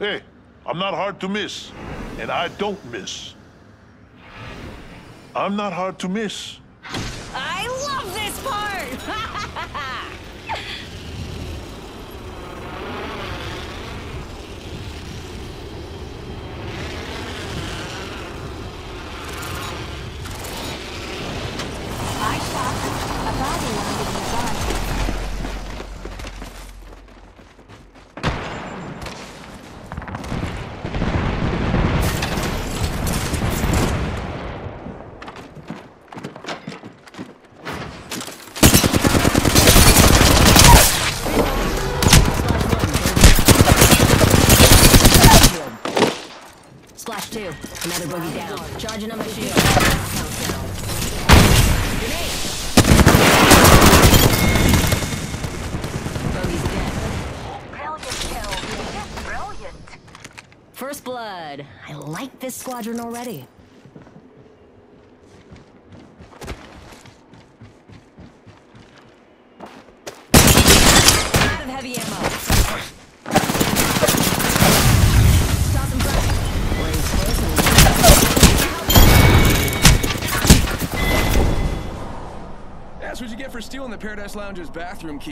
Hey, I'm not hard to miss, and I don't miss. I'm not hard to miss. I love this part! Splash two. Another bogey down. Charging on my shield. Grenade. Bogey's dead. Brilliant kill. Brilliant. First blood. I like this squadron already. That's what you get for stealing the Paradise Lounge's bathroom key.